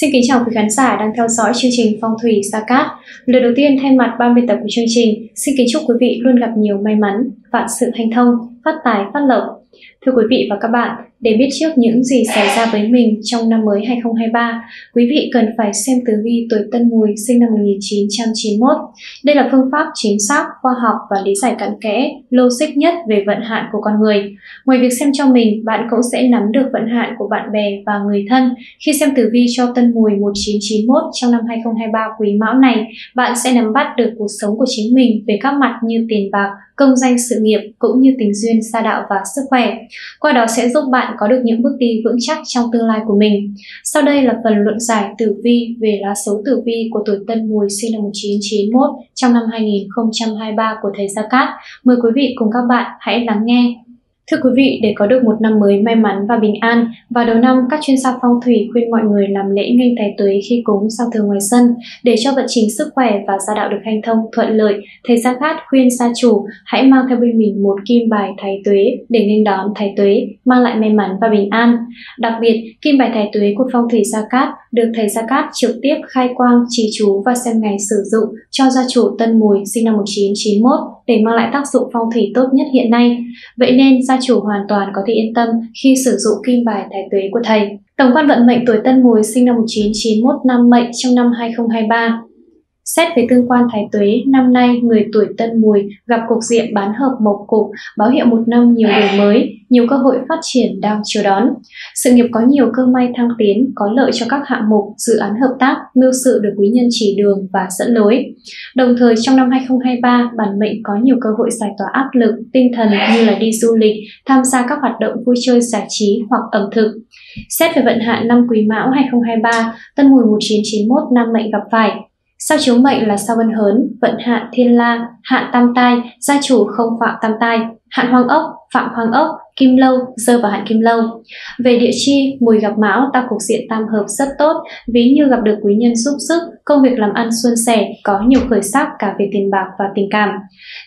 Xin kính chào quý khán giả đang theo dõi chương trình Phong thủy Sa Cát. Lời đầu tiên thay mặt ban biên tập của chương trình, xin kính chúc quý vị luôn gặp nhiều may mắn, vạn sự hanh thông, phát tài phát lộc. Thưa quý vị và các bạn, để biết trước những gì xảy ra với mình trong năm mới 2023, quý vị cần phải xem tử vi tuổi Tân Mùi sinh năm 1991. Đây là phương pháp chính xác, khoa học và lý giải cặn kẽ, logic nhất về vận hạn của con người. Ngoài việc xem cho mình, bạn cũng sẽ nắm được vận hạn của bạn bè và người thân. Khi xem tử vi cho Tân Mùi 1991 trong năm 2023 quý mão này, bạn sẽ nắm bắt được cuộc sống của chính mình về các mặt như tiền bạc, công danh sự nghiệp cũng như tình duyên, gia đạo và sức khỏe. Qua đó sẽ giúp bạn có được những bước đi vững chắc trong tương lai của mình. Sau đây là phần luận giải tử vi về lá số tử vi của tuổi Tân Mùi sinh năm 1991 trong năm 2023 của thầy Gia Cát. Mời quý vị cùng các bạn hãy lắng nghe. Thưa quý vị, để có được một năm mới may mắn và bình an, vào đầu năm các chuyên gia phong thủy khuyên mọi người làm lễ nghênh tài tuế khi cúng sao thừa ngoài sân để cho vận trình sức khỏe và gia đạo được hanh thông thuận lợi. Thầy Gia Cát khuyên gia chủ hãy mang theo bên mình một kim bài thái tuế để nghênh đón thái tuế, mang lại may mắn và bình an. Đặc biệt, kim bài thái tuế của phong thủy Gia Cát được thầy Gia Cát trực tiếp khai quang, trì chú và xem ngày sử dụng cho gia chủ Tân Mùi sinh năm 1991 để mang lại tác dụng phong thủy tốt nhất hiện nay. Vậy nên gia chủ hoàn toàn có thể yên tâm khi sử dụng kim bài thái tuế của thầy. Tổng quan vận mệnh tuổi Tân Mùi sinh năm 1991 năm mệnh trong năm 2023 Xét về tương quan thái tuế, năm nay người tuổi tân mùi gặp cục diện bán hợp mộc cục, báo hiệu một năm nhiều đổi mới, nhiều cơ hội phát triển đang chờ đón. Sự nghiệp có nhiều cơ may thăng tiến, có lợi cho các hạng mục, dự án hợp tác, mưu sự được quý nhân chỉ đường và dẫn lối. Đồng thời trong năm 2023, bản mệnh có nhiều cơ hội giải tỏa áp lực, tinh thần như là đi du lịch, tham gia các hoạt động vui chơi giải trí hoặc ẩm thực. Xét về vận hạn năm Quý Mão 2023, Tân Mùi 1991 năm mệnh gặp phải Sao chiếu mệnh là sao vân hớn, vận hạ thiên la, hạn tam tai, gia chủ không phạm tam tai, hạn hoang ốc, phạm hoang ốc, kim lâu, rơi vào hạn kim lâu. Về địa chi, mùi gặp mão tạo cục diện tam hợp rất tốt, ví như gặp được quý nhân giúp sức, công việc làm ăn suôn sẻ, có nhiều khởi sắc cả về tiền bạc và tình cảm.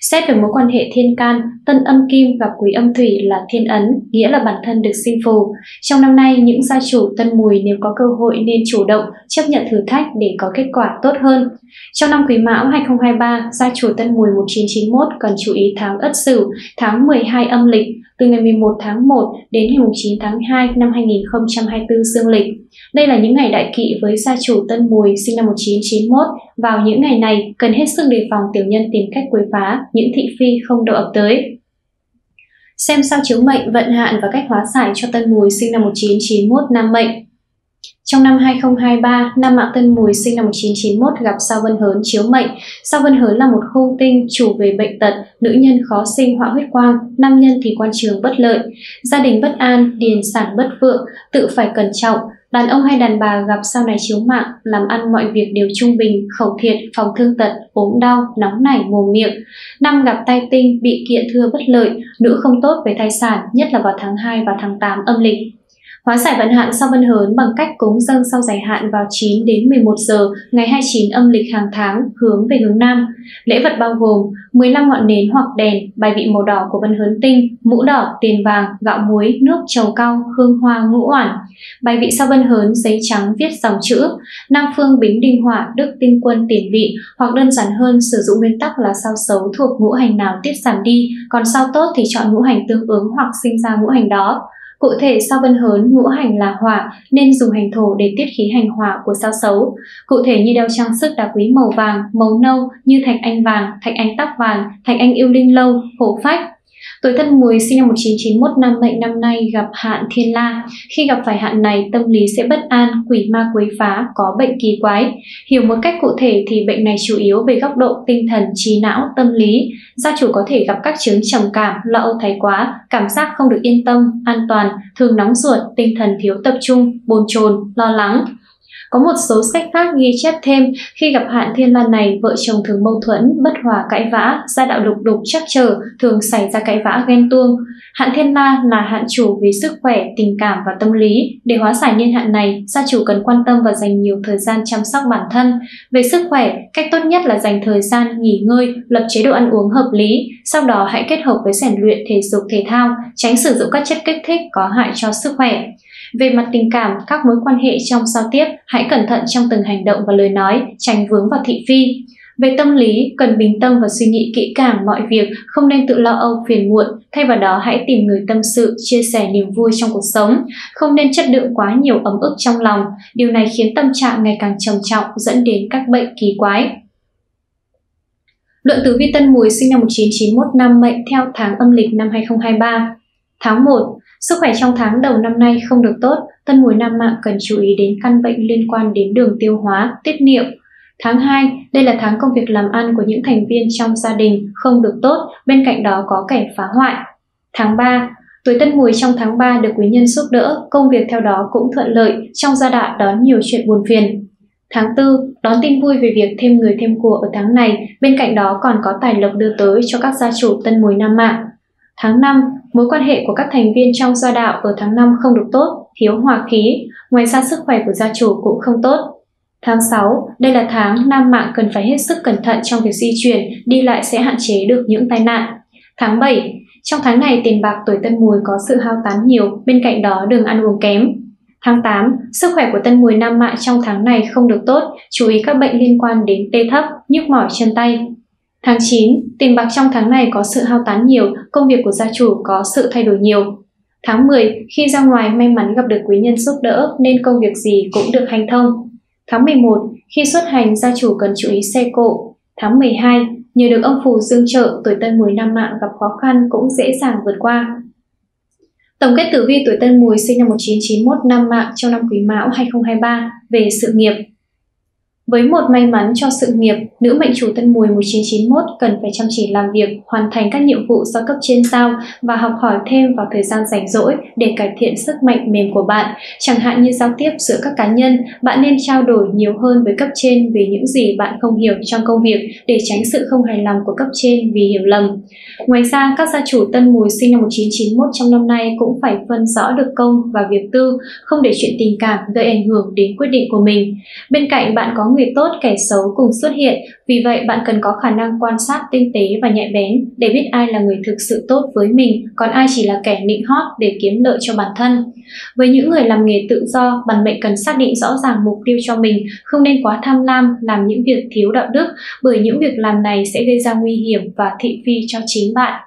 Xét về mối quan hệ thiên can, tân âm kim gặp quý âm thủy là thiên ấn, nghĩa là bản thân được sinh phù. Trong năm nay, những gia chủ tân mùi nếu có cơ hội nên chủ động chấp nhận thử thách để có kết quả tốt hơn. Trong năm quý mão 2023, gia chủ tân mùi 1991 cần chú ý tháng ất sửu, tháng tháng 12 âm lịch, từ ngày 11 tháng 1 đến ngày 9 tháng 2 năm 2024 dương lịch. Đây là những ngày đại kỵ với gia chủ Tân Mùi sinh năm 1991. Vào những ngày này, cần hết sức đề phòng tiểu nhân tìm cách quấy phá, những thị phi không độ ập tới. Xem sao chiếu mệnh, vận hạn và cách hóa giải cho Tân Mùi sinh năm 1991 nam mệnh. Trong năm 2023, Nam Mạo Tân Mùi sinh năm 1991 gặp sao Vân Hớn chiếu mệnh. Sao Vân Hớn là một hung tinh chủ về bệnh tật, nữ nhân khó sinh họa huyết quang, nam nhân thì quan trường bất lợi, gia đình bất an, điền sản bất vượng, tự phải cẩn trọng. Đàn ông hay đàn bà gặp sao này chiếu mạng, làm ăn mọi việc đều trung bình, khẩu thiệt, phòng thương tật, ốm đau, nóng nảy, mồm miệng. Năm gặp tai tinh, bị kiện thưa bất lợi, nữ không tốt về thai sản, nhất là vào tháng 2 và tháng 8 âm lịch. Hóa giải vận hạn sau vân hớn bằng cách cúng dâng sau giải hạn vào 9 đến 11 giờ ngày 29 âm lịch hàng tháng hướng về hướng Nam. Lễ vật bao gồm 15 ngọn nến hoặc đèn, bài vị màu đỏ của vân hớn tinh, mũ đỏ, tiền vàng, gạo muối, nước trầu cao, hương hoa, ngũ oản. Bài vị sau vân hớn giấy trắng viết dòng chữ Nam phương bính đinh hỏa, đức tinh quân tiền vị hoặc đơn giản hơn sử dụng nguyên tắc là sao xấu thuộc ngũ hành nào tiết giảm đi, còn sao tốt thì chọn ngũ hành tương ứng hoặc sinh ra ngũ hành đó. Cụ thể sao vân hớn ngũ hành là hỏa nên dùng hành thổ để tiết khí hành hỏa của sao xấu. Cụ thể như đeo trang sức đá quý màu vàng, màu nâu như thạch anh vàng, thạch anh tóc vàng, thạch anh yêu linh lâu, hổ phách, Tuổi Tân Mùi sinh năm 1991 năm mệnh năm nay gặp hạn thiên la. Khi gặp phải hạn này, tâm lý sẽ bất an, quỷ ma quấy phá, có bệnh kỳ quái. Hiểu một cách cụ thể thì bệnh này chủ yếu về góc độ tinh thần, trí não, tâm lý. Gia chủ có thể gặp các chứng trầm cảm, lo âu thái quá, cảm giác không được yên tâm, an toàn, thường nóng ruột, tinh thần thiếu tập trung, bồn chồn, lo lắng. Có một số sách khác ghi chép thêm khi gặp hạn thiên lan này, vợ chồng thường mâu thuẫn, bất hòa cãi vã, gia đạo lục đục chắc trở, thường xảy ra cãi vã ghen tuông. Hạn thiên la là hạn chủ về sức khỏe, tình cảm và tâm lý. Để hóa giải niên hạn này, gia chủ cần quan tâm và dành nhiều thời gian chăm sóc bản thân. Về sức khỏe, cách tốt nhất là dành thời gian nghỉ ngơi, lập chế độ ăn uống hợp lý, sau đó hãy kết hợp với rèn luyện thể dục thể thao, tránh sử dụng các chất kích thích có hại cho sức khỏe. Về mặt tình cảm, các mối quan hệ trong giao tiếp, hãy cẩn thận trong từng hành động và lời nói, tránh vướng vào thị phi. Về tâm lý, cần bình tâm và suy nghĩ kỹ càng mọi việc, không nên tự lo âu phiền muộn, thay vào đó hãy tìm người tâm sự, chia sẻ niềm vui trong cuộc sống, không nên chất đựng quá nhiều ấm ức trong lòng, điều này khiến tâm trạng ngày càng trầm trọng dẫn đến các bệnh kỳ quái. Luận tử vi Tân Mùi sinh năm 1991 năm mệnh theo tháng âm lịch năm 2023. Tháng 1, sức khỏe trong tháng đầu năm nay không được tốt, Tân Mùi Nam Mạng cần chú ý đến căn bệnh liên quan đến đường tiêu hóa, tiết niệu. Tháng 2, đây là tháng công việc làm ăn của những thành viên trong gia đình không được tốt, bên cạnh đó có kẻ phá hoại. Tháng 3, tuổi Tân Mùi trong tháng 3 được quý nhân giúp đỡ, công việc theo đó cũng thuận lợi, trong gia đạo đón nhiều chuyện buồn phiền. Tháng 4, đón tin vui về việc thêm người thêm của ở tháng này, bên cạnh đó còn có tài lộc đưa tới cho các gia chủ tân mùi nam mạng. Tháng 5, mối quan hệ của các thành viên trong gia đạo ở tháng 5 không được tốt, thiếu hòa khí, ngoài ra sức khỏe của gia chủ cũng không tốt. Tháng 6, đây là tháng nam mạng cần phải hết sức cẩn thận trong việc di chuyển, đi lại sẽ hạn chế được những tai nạn. Tháng 7, trong tháng này tiền bạc tuổi tân mùi có sự hao tán nhiều, bên cạnh đó đường ăn uống kém, Tháng 8, sức khỏe của tân mùi nam mạng trong tháng này không được tốt, chú ý các bệnh liên quan đến tê thấp, nhức mỏi chân tay. Tháng 9, tiền bạc trong tháng này có sự hao tán nhiều, công việc của gia chủ có sự thay đổi nhiều. Tháng 10, khi ra ngoài may mắn gặp được quý nhân giúp đỡ nên công việc gì cũng được hành thông. Tháng 11, khi xuất hành gia chủ cần chú ý xe cộ. Tháng 12, nhờ được ông phù dương trợ tuổi tân mùi năm mạng gặp khó khăn cũng dễ dàng vượt qua. Tổng kết tử vi tuổi Tân Mùi sinh năm 1991 năm mạng trong năm Quý Mão 2023 về sự nghiệp. Với một may mắn cho sự nghiệp, nữ mệnh chủ Tân Mùi 1991 cần phải chăm chỉ làm việc, hoàn thành các nhiệm vụ do cấp trên giao và học hỏi thêm vào thời gian rảnh rỗi để cải thiện sức mạnh mềm của bạn. Chẳng hạn như giao tiếp giữa các cá nhân, bạn nên trao đổi nhiều hơn với cấp trên về những gì bạn không hiểu trong công việc để tránh sự không hài lòng của cấp trên vì hiểu lầm. Ngoài ra, các gia chủ Tân Mùi sinh năm 1991 trong năm nay cũng phải phân rõ được công và việc tư, không để chuyện tình cảm gây ảnh hưởng đến quyết định của mình. Bên cạnh bạn có người tốt kẻ xấu cùng xuất hiện, vì vậy bạn cần có khả năng quan sát tinh tế và nhạy bén để biết ai là người thực sự tốt với mình, còn ai chỉ là kẻ nịnh hót để kiếm lợi cho bản thân. Với những người làm nghề tự do, bản mệnh cần xác định rõ ràng mục tiêu cho mình, không nên quá tham lam làm những việc thiếu đạo đức, bởi những việc làm này sẽ gây ra nguy hiểm và thị phi cho chính bạn.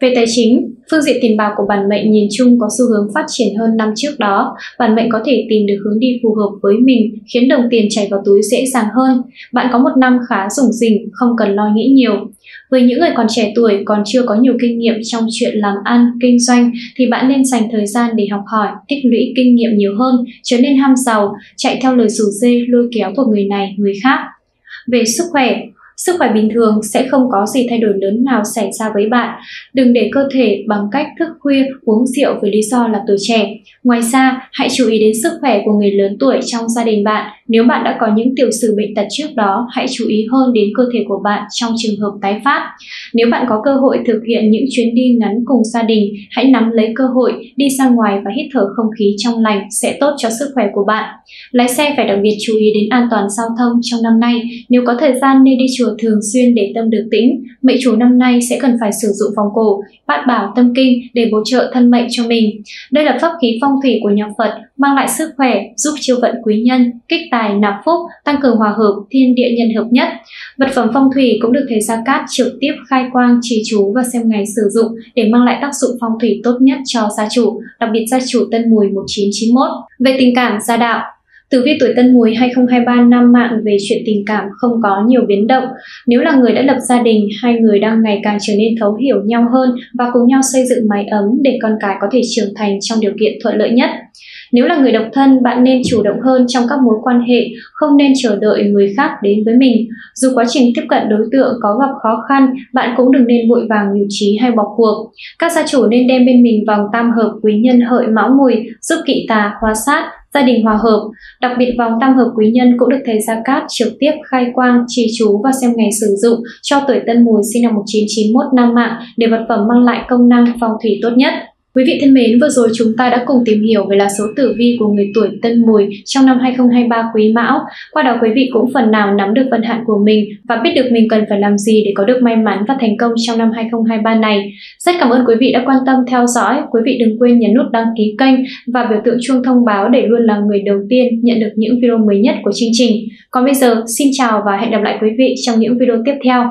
Về tài chính, phương diện tiền bạc của bản mệnh nhìn chung có xu hướng phát triển hơn năm trước đó. Bản mệnh có thể tìm được hướng đi phù hợp với mình, khiến đồng tiền chảy vào túi dễ dàng hơn. Bạn có một năm khá rủng rỉnh, không cần lo nghĩ nhiều. Với những người còn trẻ tuổi còn chưa có nhiều kinh nghiệm trong chuyện làm ăn, kinh doanh thì bạn nên dành thời gian để học hỏi, tích lũy kinh nghiệm nhiều hơn, trở nên ham giàu, chạy theo lời rủ dê lôi kéo của người này, người khác. Về sức khỏe, Sức khỏe bình thường sẽ không có gì thay đổi lớn nào xảy ra với bạn. Đừng để cơ thể bằng cách thức khuya uống rượu với lý do là tuổi trẻ. Ngoài ra, hãy chú ý đến sức khỏe của người lớn tuổi trong gia đình bạn. Nếu bạn đã có những tiểu sử bệnh tật trước đó, hãy chú ý hơn đến cơ thể của bạn trong trường hợp tái phát. Nếu bạn có cơ hội thực hiện những chuyến đi ngắn cùng gia đình, hãy nắm lấy cơ hội đi ra ngoài và hít thở không khí trong lành sẽ tốt cho sức khỏe của bạn. Lái xe phải đặc biệt chú ý đến an toàn giao thông trong năm nay. Nếu có thời gian nên đi chùa thường xuyên để tâm được tĩnh, mệnh chủ năm nay sẽ cần phải sử dụng vòng cổ, bát bảo tâm kinh để bổ trợ thân mệnh cho mình. Đây là pháp khí phong thủy của nhà Phật, mang lại sức khỏe, giúp chiêu vận quý nhân, kích tài tài nạp phúc, tăng cường hòa hợp, thiên địa nhân hợp nhất. Vật phẩm phong thủy cũng được thầy Gia Cát trực tiếp khai quang, trì chú và xem ngày sử dụng để mang lại tác dụng phong thủy tốt nhất cho gia chủ, đặc biệt gia chủ Tân Mùi 1991. Về tình cảm gia đạo, Tử vi tuổi Tân Mùi 2023 năm mạng về chuyện tình cảm không có nhiều biến động. Nếu là người đã lập gia đình, hai người đang ngày càng trở nên thấu hiểu nhau hơn và cùng nhau xây dựng mái ấm để con cái có thể trưởng thành trong điều kiện thuận lợi nhất. Nếu là người độc thân, bạn nên chủ động hơn trong các mối quan hệ, không nên chờ đợi người khác đến với mình. Dù quá trình tiếp cận đối tượng có gặp khó khăn, bạn cũng đừng nên vội vàng nhiều trí hay bỏ cuộc. Các gia chủ nên đem bên mình vòng tam hợp quý nhân hợi mão mùi, giúp kỵ tà, hóa sát, gia đình hòa hợp. Đặc biệt vòng tam hợp quý nhân cũng được thầy Gia Cát trực tiếp khai quang, trì chú và xem ngày sử dụng cho tuổi Tân Mùi sinh năm 1991 năm mạng để vật phẩm mang lại công năng phong thủy tốt nhất. Quý vị thân mến, vừa rồi chúng ta đã cùng tìm hiểu về lá số tử vi của người tuổi Tân Mùi trong năm 2023 Quý Mão. Qua đó quý vị cũng phần nào nắm được vận hạn của mình và biết được mình cần phải làm gì để có được may mắn và thành công trong năm 2023 này. Rất cảm ơn quý vị đã quan tâm theo dõi. Quý vị đừng quên nhấn nút đăng ký kênh và biểu tượng chuông thông báo để luôn là người đầu tiên nhận được những video mới nhất của chương trình. Còn bây giờ, xin chào và hẹn gặp lại quý vị trong những video tiếp theo.